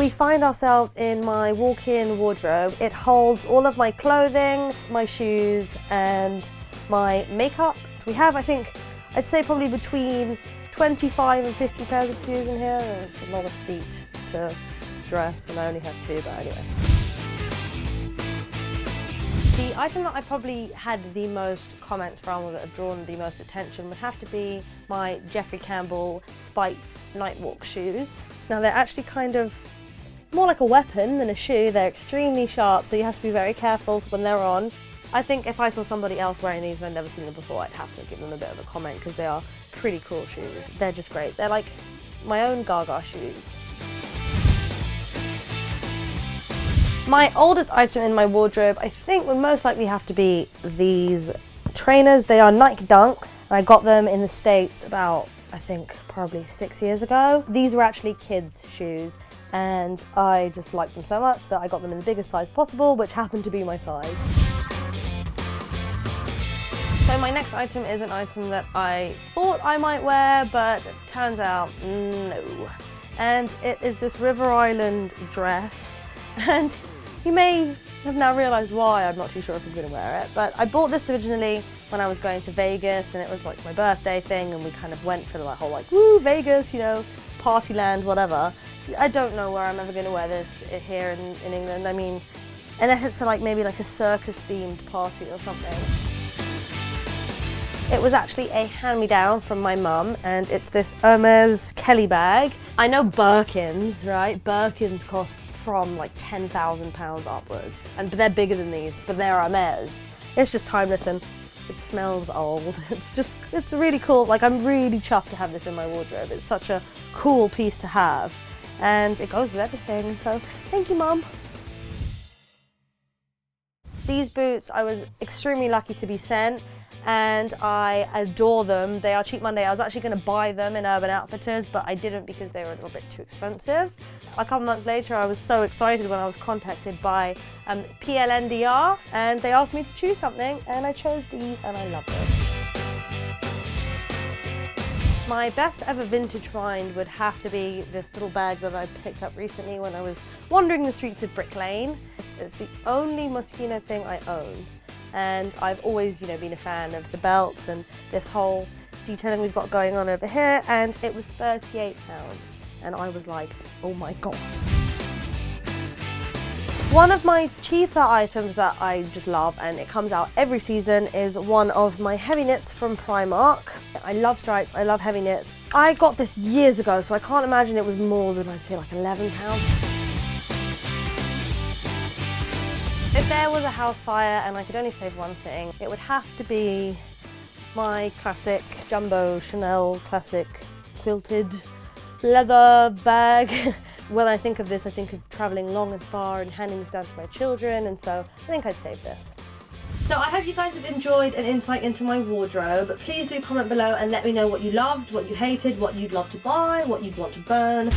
We find ourselves in my walk-in wardrobe. It holds all of my clothing, my shoes, and my makeup. We have, I think, I'd say probably between 25 and 50 pairs of shoes in here. It's a lot of feet to dress, and I only have two, but anyway. The item that I probably had the most comments from or that have drawn the most attention would have to be my Jeffrey Campbell spiked Nightwalk shoes. Now they're actually kind of more like a weapon than a shoe. They're extremely sharp, so you have to be very careful when they're on. I think if I saw somebody else wearing these and I'd never seen them before, I'd have to give them a bit of a comment because they are pretty cool shoes. They're just great. They're like my own Gaga shoes. My oldest item in my wardrobe, I think, would most likely have to be these trainers. They are Nike Dunks. And I got them in the States about, I think, probably six years ago. These were actually kids' shoes and I just liked them so much that I got them in the biggest size possible, which happened to be my size. So my next item is an item that I thought I might wear, but turns out no. And it is this River Island dress. And you may have now realised why, I'm not too sure if I'm going to wear it, but I bought this originally when I was going to Vegas and it was like my birthday thing and we kind of went for the whole like, woo, Vegas, you know, party land, whatever. I don't know where I'm ever going to wear this here in, in England. I mean, unless it's like maybe like a circus themed party or something. It was actually a hand-me-down from my mum and it's this Hermes Kelly bag. I know Birkins, right? Birkins cost from like £10,000 upwards. And they're bigger than these, but they're Hermes. It's just timeless and it smells old. It's just, it's really cool. Like I'm really chuffed to have this in my wardrobe. It's such a cool piece to have and it goes with everything. So thank you, Mum. These boots I was extremely lucky to be sent and I adore them. They are Cheap Monday. I was actually going to buy them in Urban Outfitters, but I didn't because they were a little bit too expensive. A couple months later, I was so excited when I was contacted by um, PLNDR, and they asked me to choose something, and I chose these, and I love them. My best ever vintage find would have to be this little bag that I picked up recently when I was wandering the streets of Brick Lane. It's the only Moschino thing I own. And I've always you know been a fan of the belts and this whole detailing we've got going on over here. And it was 38 pounds. And I was like oh my god one of my cheaper items that I just love and it comes out every season is one of my heavy knits from Primark. I love stripes, I love heavy knits. I got this years ago so I can't imagine it was more than I'd say like 11 pounds. If there was a house fire and I could only save one thing, it would have to be my classic jumbo Chanel classic quilted leather bag. when I think of this, I think of travelling long and far and handing this down to my children, and so I think I'd save this. So I hope you guys have enjoyed an insight into my wardrobe. Please do comment below and let me know what you loved, what you hated, what you'd love to buy, what you'd want to burn.